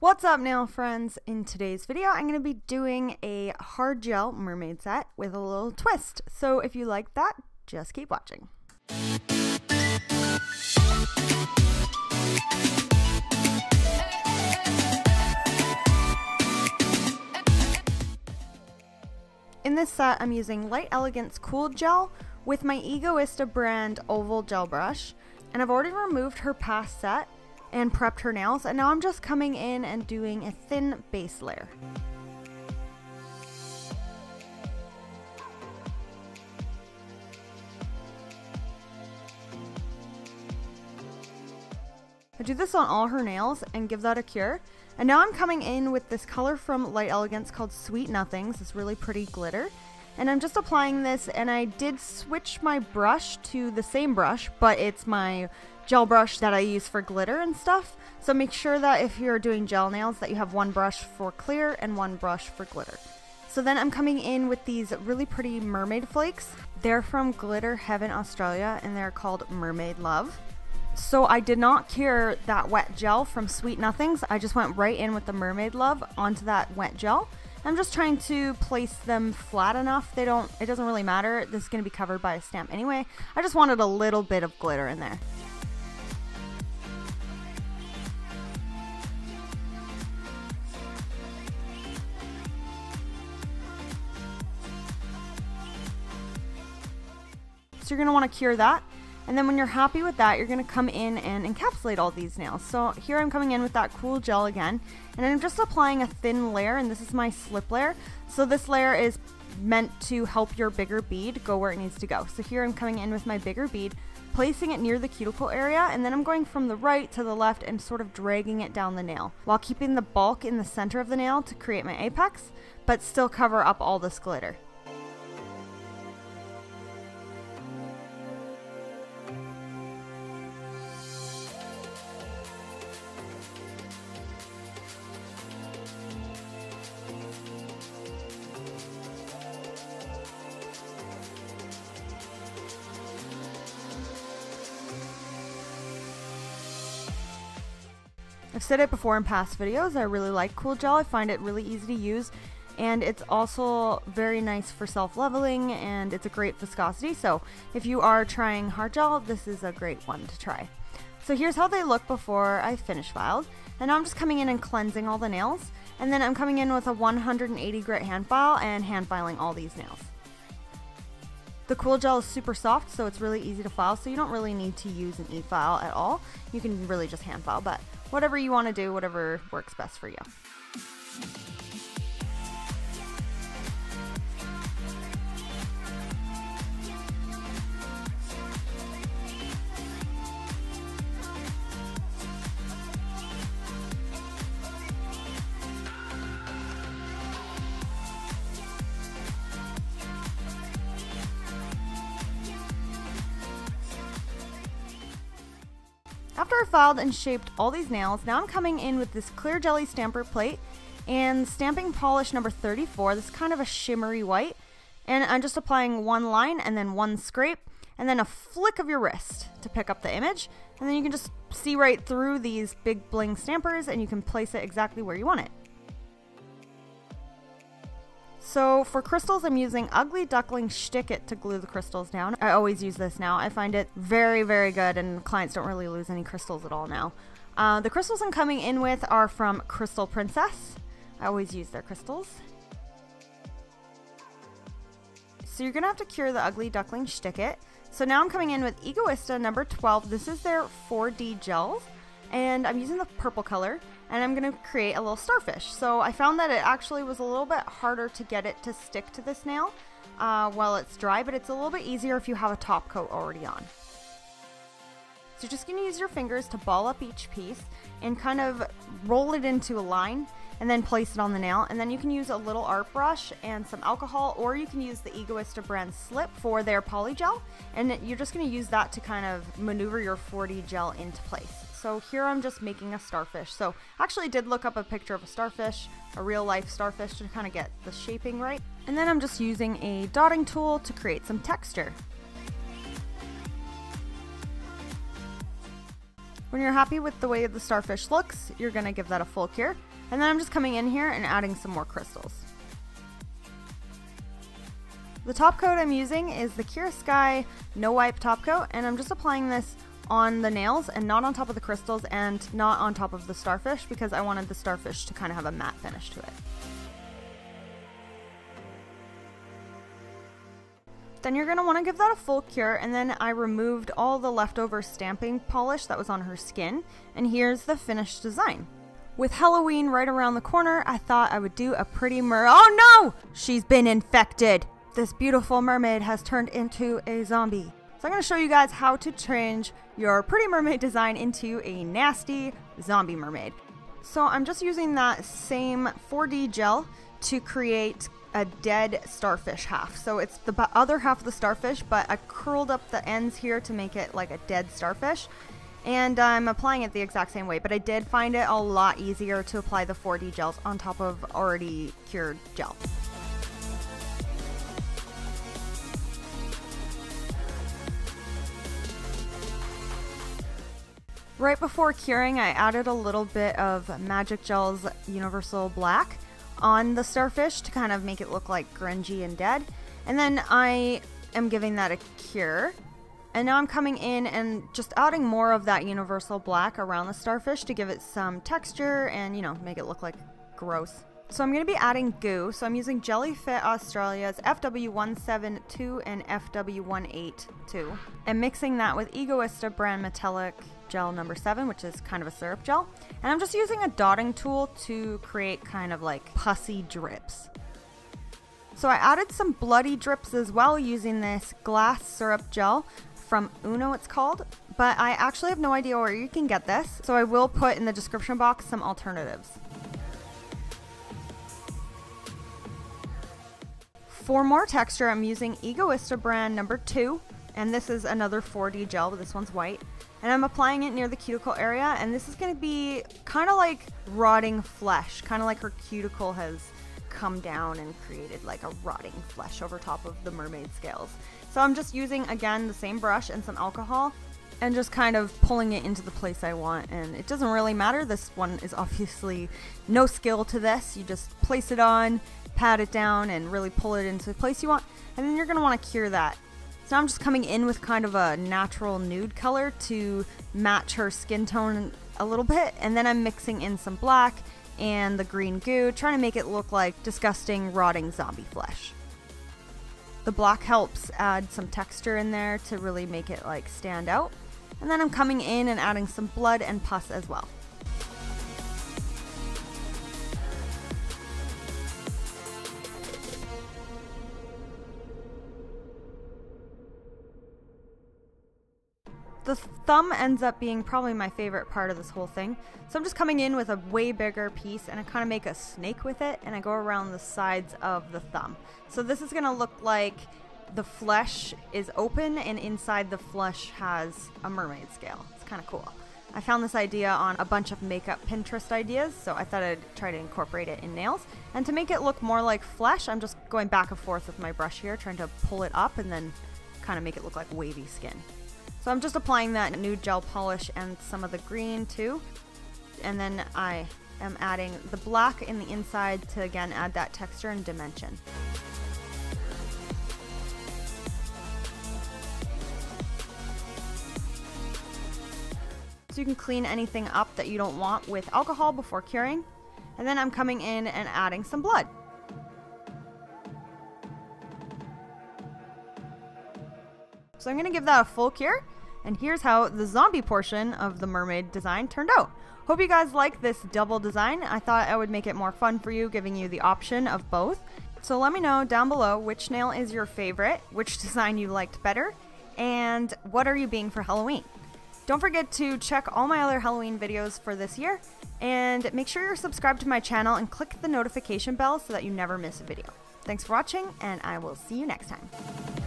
What's up nail friends? In today's video I'm going to be doing a hard gel mermaid set with a little twist. So if you like that, just keep watching. In this set I'm using Light Elegance Cool Gel with my Egoista brand oval gel brush and I've already removed her past set and prepped her nails and now I'm just coming in and doing a thin base layer. I do this on all her nails and give that a cure. And now I'm coming in with this color from Light Elegance called Sweet Nothings, this really pretty glitter. And I'm just applying this and I did switch my brush to the same brush, but it's my gel brush that I use for glitter and stuff. So make sure that if you're doing gel nails that you have one brush for clear and one brush for glitter. So then I'm coming in with these really pretty mermaid flakes. They're from Glitter Heaven Australia and they're called Mermaid Love. So I did not cure that wet gel from Sweet Nothings. I just went right in with the Mermaid Love onto that wet gel. I'm just trying to place them flat enough. They don't, it doesn't really matter. This is going to be covered by a stamp anyway. I just wanted a little bit of glitter in there. So you're going to want to cure that. And then when you're happy with that, you're to come in and encapsulate all these nails. So here I'm coming in with that cool gel again. And I'm just applying a thin layer, and this is my slip layer. So this layer is meant to help your bigger bead go where it needs to go. So here I'm coming in with my bigger bead, placing it near the cuticle area, and then I'm going from the right to the left and sort of dragging it down the nail, while keeping the bulk in the center of the nail to create my apex, but still cover up all this glitter. I've said it before in past videos, I really like Cool Gel. I find it really easy to use and it's also very nice for self-leveling and it's a great viscosity. So if you are trying hard gel, this is a great one to try. So here's how they look before I finish filed. And now I'm just coming in and cleansing all the nails. And then I'm coming in with a 180 grit hand file and hand filing all these nails. The Cool Gel is super soft, so it's really easy to file, so you don't really need to use an e-file at all. You can really just hand file, but whatever you want to do, whatever works best for you. After I filed and shaped all these nails, now I'm coming in with this clear jelly stamper plate and stamping polish number 34. This kind of a shimmery white. And I'm just applying one line and then one scrape and then a flick of your wrist to pick up the image. And then you can just see right through these big bling stampers and you can place it exactly where you want it. So for crystals, I'm using Ugly Duckling Shtick It to glue the crystals down. I always use this now. I find it very, very good and clients don't really lose any crystals at all now. Uh, the crystals I'm coming in with are from Crystal Princess. I always use their crystals. So you're to have to cure the Ugly Duckling Shtick It. So now I'm coming in with Egoista number 12. This is their 4D gels and I'm using the purple color and I'm going to create a little starfish. So I found that it actually was a little bit harder to get it to stick to this nail uh, while it's dry, but it's a little bit easier if you have a top coat already on. So you're just going to use your fingers to ball up each piece and kind of roll it into a line and then place it on the nail. And then you can use a little art brush and some alcohol, or you can use the Egoista brand slip for their poly gel. And you're just going to use that to kind of maneuver your 4D gel into place. So here I'm just making a starfish. So actually did look up a picture of a starfish, a real life starfish to kind of get the shaping right. And then I'm just using a dotting tool to create some texture. When you're happy with the way the starfish looks, you're to give that a full cure. And then I'm just coming in here and adding some more crystals. The top coat I'm using is the Kiara Sky No Wipe top coat, and I'm just applying this on the nails and not on top of the crystals and not on top of the starfish because I wanted the starfish to kind of have a matte finish to it. Then you're going to want to give that a full cure and then I removed all the leftover stamping polish that was on her skin and here's the finished design. With Halloween right around the corner, I thought I would do a pretty mer- Oh no! She's been infected! This beautiful mermaid has turned into a zombie. So I'm going to show you guys how to change your pretty mermaid design into a nasty zombie mermaid. So I'm just using that same 4D gel to create a dead starfish half. So it's the other half of the starfish, but I curled up the ends here to make it like a dead starfish. And I'm applying it the exact same way, but I did find it a lot easier to apply the 4D gels on top of already cured gel. Right before curing, I added a little bit of Magic Gel's Universal Black on the starfish to kind of make it look like grungy and dead. And then I am giving that a cure. And now I'm coming in and just adding more of that Universal Black around the starfish to give it some texture and, you know, make it look like gross. So I'm going to be adding goo. So I'm using Gellyfit Australia's FW172 and FW182 and mixing that with Egoista brand metallic gel number seven, which is kind of a syrup gel. And I'm just using a dotting tool to create kind of like pussy drips. So I added some bloody drips as well using this glass syrup gel from Uno it's called, but I actually have no idea where you can get this, so I will put in the description box some alternatives. For more texture, I'm using Egoista brand number 2, and this is another 4D gel, but this one's white. And I'm applying it near the cuticle area, and this is going to be kind of like rotting flesh, kind of like her cuticle has come down and created like a rotting flesh over top of the mermaid scales. So I'm just using, again, the same brush and some alcohol, and just kind of pulling it into the place I want. And it doesn't really matter. This one is obviously no skill to this. You just place it on, pat it down and really pull it into the place you want. And then you're going to want to cure that. So I'm just coming in with kind of a natural nude color to match her skin tone a little bit. And then I'm mixing in some black and the green goo, trying to make it look like disgusting, rotting zombie flesh. The black helps add some texture in there to really make it like stand out. And then I'm coming in and adding some blood and pus as well. The thumb ends up being probably my favorite part of this whole thing. So I'm just coming in with a way bigger piece and I kind of make a snake with it and I go around the sides of the thumb. So this is going to look like the flesh is open and inside the flesh has a mermaid scale. It's kind of cool. I found this idea on a bunch of makeup Pinterest ideas, so I thought I'd try to incorporate it in nails. And to make it look more like flesh, I'm just going back and forth with my brush here, trying to pull it up and then kind of make it look like wavy skin. So I'm just applying that nude gel polish and some of the green too. And then I am adding the black in the inside to again add that texture and dimension. So you can clean anything up that you don't want with alcohol before curing. And then I'm coming in and adding some blood. So I'm going to give that a full cure. And here's how the zombie portion of the mermaid design turned out. Hope you guys like this double design. I thought I would make it more fun for you, giving you the option of both. So let me know down below which nail is your favorite, which design you liked better, and what are you being for Halloween. Don't forget to check all my other Halloween videos for this year, and make sure you're subscribed to my channel and click the notification bell so that you never miss a video. Thanks for watching, and I will see you next time.